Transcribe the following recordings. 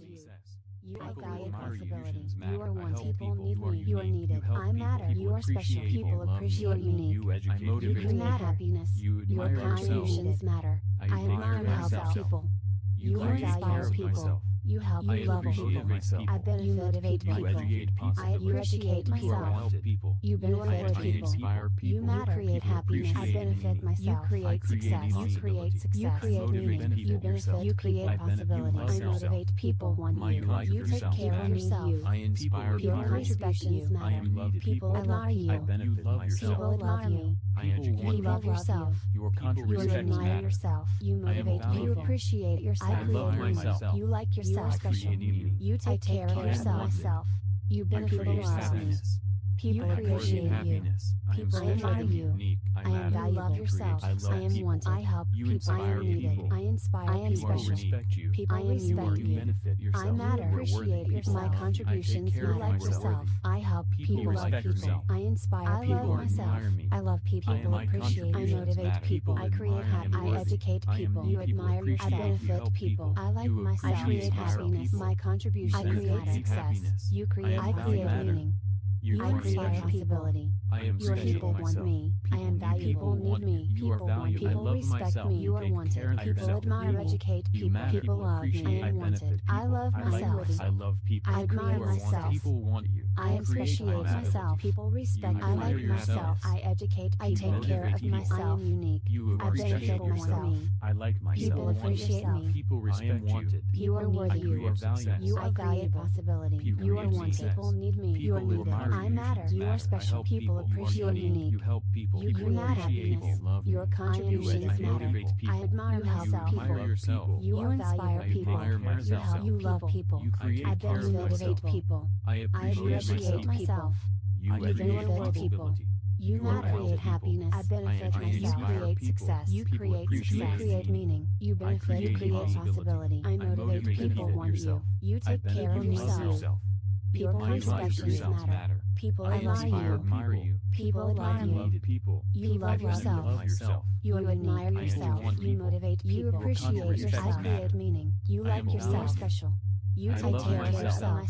with you. Are valued. You are one. People need me. You are needed. I matter. You are special. People appreciate you. Unique. You educate. You create happiness. Your contributions matter. I admire myself. People. You are valued people. You help I you love people. I benefit people. You educate people. I you educate myself. People. You benefit people. people. You matter. You create happiness. I benefit myself. You create success. You create success. You create meaning. You benefit. You create possibility. I motivate people. One you. You take care of yourself. I inspire people. Your contributions matter. People admire you. People admire me. I educate you love yourself. You contributions yourself. You motivate you appreciate yourself. I, love myself. You like yourself. You special. You take care of yourself. You benefit yourself. People appreciate you. People admire you. I love yourself. I, love I am people. wanted. I help you people. I am needed. People. I inspire. I am special. Respect you. People I am you respect you. Benefit yourself. I matter. Appreciate yourself. My contributions. You like yourself. I help people. people. respect people. Yourself. I inspire. I people love myself. I love people. I people appreciate. I motivate people. I create happiness. I educate people. You admire me. I benefit people. I like myself. I create happiness. My contributions. I create success. You create. I create meaning. You I are capability. I am Your special people myself. want me. People I am valuable. People need me. You are valuable. People respect me. You are wanted. People admire, educate. People, people love me. I am wanted. I love myself. I love people. I admire myself. People want you. I appreciate myself. People respect. I like myself. I educate. I take care of myself. I am unique. You appreciate yourself. I like myself. People appreciate me. People respect you. You are worthy. You are valuable. You are valuable. You are wanted. People need me. You are needed. I matter. You are special. People, people appreciate you. Unique. You help people. You create happiness. Love Your contributions matter. I admire you myself. Admire people. You inspire people. You love people. I benefit people. I appreciate myself. You benefit people. You create happiness. I benefit I myself. You create success. You create success. You create meaning. You benefit. You create possibility. I motivate people. Want you. You take care of yourself. People my perceptions matter. matter. People I admire, you. admire you. People admire you. Love people. You love yourself. love yourself. You admire yourself. You motivate people. You appreciate your yourself. I create meaning. You like yourself. special. You I take care of yourself.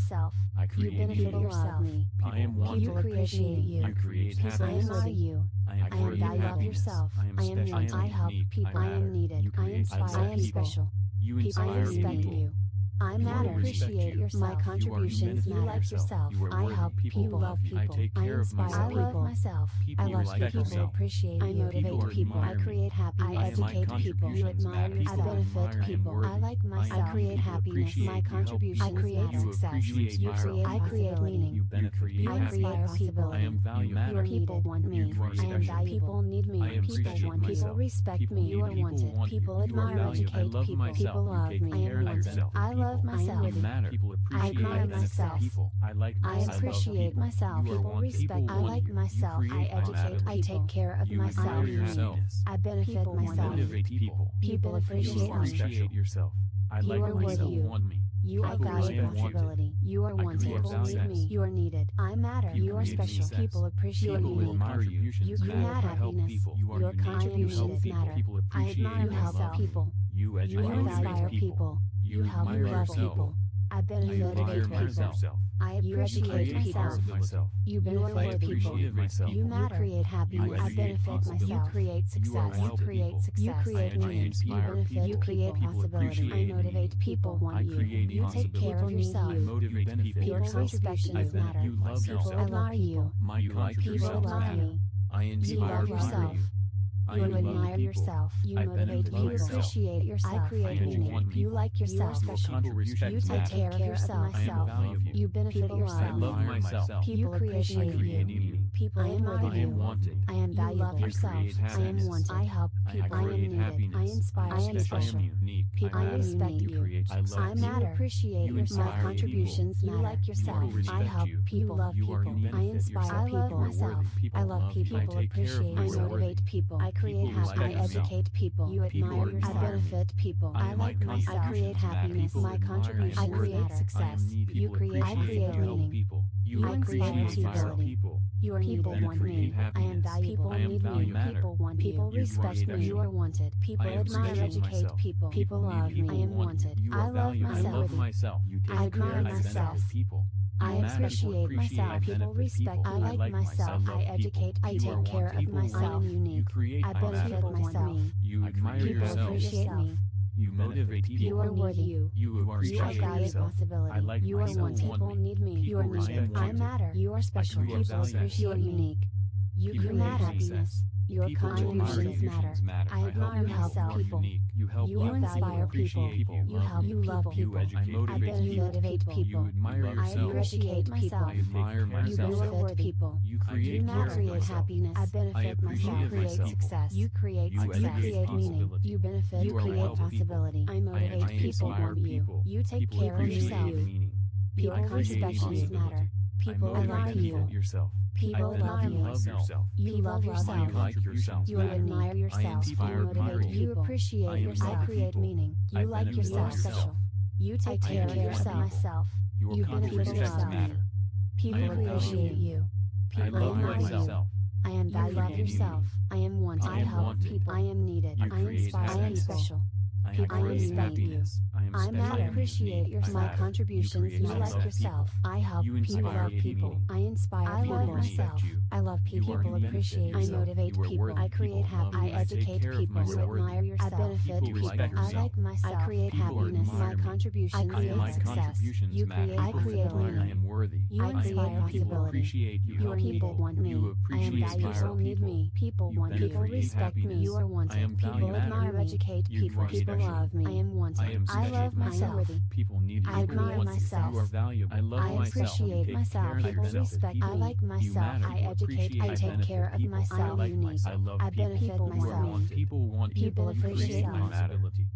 I create you benefit people yourself. Me. I am one. you appreciate you. You create happiness. I admire you. I am I, I love yourself. I am special. I help people. I am needed. I inspire. I am special. You inspire people. I you. I matter. You appreciate yourself. My contributions. You, you like yourself. You I help people. You love people. I take care I of myself. I love myself. People I love like people. Myself. Appreciate I motivate people. I create happiness. I educate people. You admire yourself. I benefit people. I like myself. I create happiness. My contributions. I create success. You create. I create meaning. I create people. I am valuable. Your people want me. I am valuable. People need me. People want. People respect me. You are wanted. People admire. Educate people. People love me. I am wanted. I love love myself. I admire myself. I like myself. I appreciate myself. People respect. I like myself. I educate. I take care of myself. I benefit myself. People appreciate me. I like you are myself. You. Want me. You are valued possibility. You are wanted. People need me. You are needed. I matter. People you are special. People appreciate people you. Admire you. You create happiness. You are your contributions matter. People. People I admire myself. People. You, you inspire people. people. You, help yourself. people. I better myself. myself. I appreciate you myself. You build people. Myself. You matter. You create happiness. I, benefit myself. You create success. You, you create success. You create meaning. You benefit. You create possibility. I motivate people. Want you. You take care of yourself. I motivate people. People respect you. Matter. You love yourself. I love you. My people love me. I inspire yourself. I you admire yourself. You I motivate people. You appreciate yourself. I create meaning. You like yourself. You, special. you take care of yourself. You benefit yourself. I love myself. People appreciate you people I am wanted. I am wanted. I am valuable. You love yourself. I am wanted. I help people. I, I am needed. I inspire. I am special. I am unique. People I respect you. I love I matter. You appreciate you my contributions. People. You like yourself. You I help people. You love you people. I inspire. I love myself. I love people. People appreciate. I motivate people. I create happiness. I educate people. You admire me. I benefit people. I like myself. I create happiness. My contribution. I create success. You create. I create meaning. You create people. You are people want me. I am valuable. I am need me. People want people you. respect me. You are wanted. People admire. Educate myself. people. People love me. I am wanted. I love myself. I love myself. I admire myself. People. I appreciate myself. People respect. I like myself. I educate. I take care of myself. I am unique. I benefit myself. People appreciate me. You motivate people. You are worthy. You, you are You are valued. I like you are one. People need me. you are needed. I matter. You are special. People appreciate you. Are unique. You create happiness. Your contributions matter. matter. I admire myself. People. Unique. You help you inspire people. people. You help you love people. You I motivate people. motivate people. You admire yourself. I appreciate people. I admire myself. You deal people. You create I do not create happiness. I benefit myself. You create success. You create success. You create meaning. You benefit. You create possibility. I motivate people. You. You take care of yourself. People contributions matter. People I know love you. Yourself. People I love you. Love yourself. You love yourself. You like yourself. You admire yourself. You motivate. You appreciate yourself. I create meaning. You like yourself. Special. You take care of yourself. You benefit yourself. People appreciate you. People admire you. I am valued. Love yourself. I am wanted. I help people. I am needed. I inspire people. I am special. I am happiness. I matter. appreciate your my contributions. You, you like yourself. People. I help you people. I love people. I inspire I people. I love myself. I love people. People appreciate. I motivate people. I create happiness. I educate people. You admire yourself. I benefit people. I like myself. I create happiness. My contributions. I create success. You create. I create. I am worthy. You inspire people. possibility. Your people want me. I am people. Need me. People want. me. People respect me. You are wanted. People admire. Educate people. People love me. I am wanted. I love love myself. People need I admire myself. You are valuable. I love I myself. appreciate myself. People respect. I like myself. I educate. I take care of myself. I, like myself. I benefit myself. People want people appreciate my ability.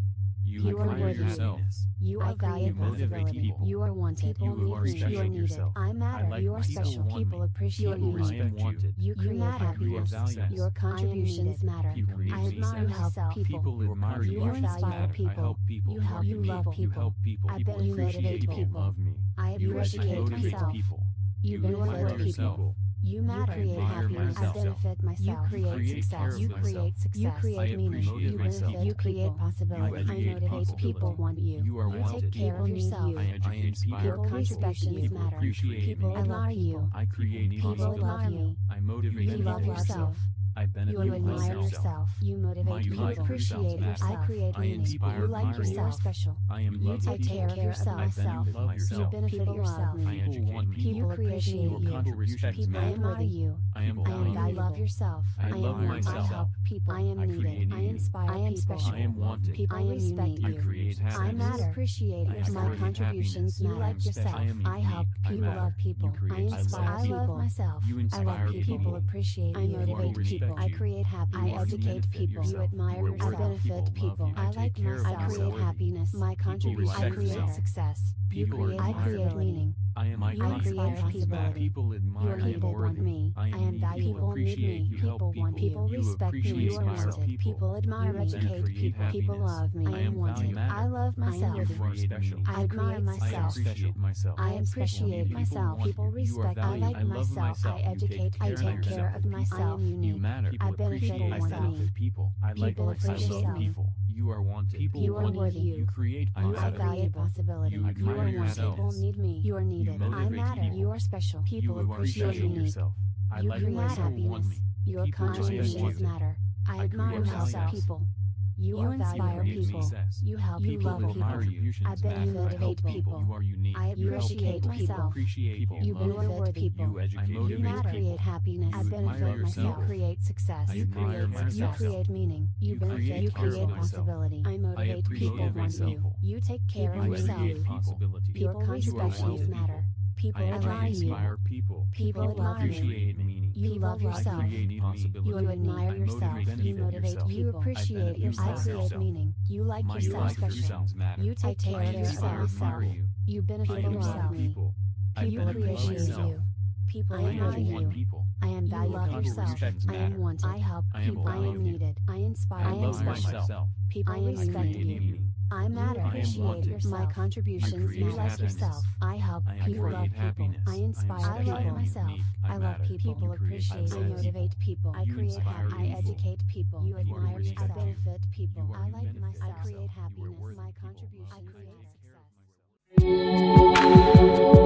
You, you admire are worthy. yourself. You are valuable. You motivate people. You are wanted. People you are special. You are needed. Yourself. I matter. I like you are special. People appreciate you. I am wanted. You create happiness. Your contributions matter. You create I admire you help people. Admire you. You inspire people. I help people. You help. You love people. You help people. I bet you motivate people. Love me. I appreciate myself. You motivate people. You motivate yourself. You matter. You create happiness. I benefit myself. You create success. You create success. You create meaning. You benefit. You create possibility. I motivate people. Want you. You are wanted. Take care of yourself. I educate people. People contributions matter. People admire you. I create people love you. I motivate people. You love yourself. I benefit you myself. yourself. You motivate you people. You appreciate yourself. I create I meaning. Inspire you like yourself. Special. I am you take care of yourself. I benefit myself. You benefit people yourself. I people want me. People appreciate you. People admire you. I am valuable. I love yourself. I love myself. I help people. I am needed. I inspire I am special. I am wanted. People I respect you. I create happiness. I matter. Appreciate my contributions. You like yourself. I help. People love people. I inspire. people. I love myself. I love people. People appreciate you. I motivate people. I create happiness. I educate people. You admire yourself. I benefit people. I like myself. I create happiness. My contribution. I create success. You create. I create meaning. I am my contributions that people admire. I am. I am valuable. People appreciate me. you. Help people. People respect me. You are music. People admire, me. People love me. I am wanted. I love myself. I admire myself. I appreciate myself. People respect. I like myself. I educate. I take care of myself. I am unique. I benefit myself. People appreciate myself. You are wanted. People you want you. you. create you are valued possibility. You, you are wanted. People need me. You are needed. You I matter. People. You are special. People you appreciate you. Yourself. I you like create myself. happiness. Your contributions matter. I, I admire myself. People. You, you inspire people. You help people. You love people. You. I You people. people. You are unique. I appreciate you myself. Appreciate people. You benefit people. You educate people. You matter. create happiness. I benefit myself. You create success. You create success. You create meaning. You benefit. You create possibility. I motivate people. You. You take care of yourself. People respect. Matter. People I admire you. inspire people. People I admire you. create meaning. You People love love yourself. I create possibilities. You admire I yourself. motivate You motivate yourself. people. You appreciate benefit I yourself. create meaning. You like My yourself life special. yourselves matter. You take care of care yourself. you. You benefit I People inspire love yourself. me. people. I People benefit appreciate myself. you. People I I admire admire you. people. I am You valuable. love People yourself. respect I am matter. wanted. I help I people. I am needed. I inspire I you. admire myself. People I I respect respect you. I matter. I appreciate yourself. My contributions matter. Like yourself. I help I people. Love people. I inspire I love myself. I, I love people. People appreciate. I motivate people. I create happiness. I educate people. You admire yourself. I benefit people. I like myself. I create happiness. My contributions. I create success.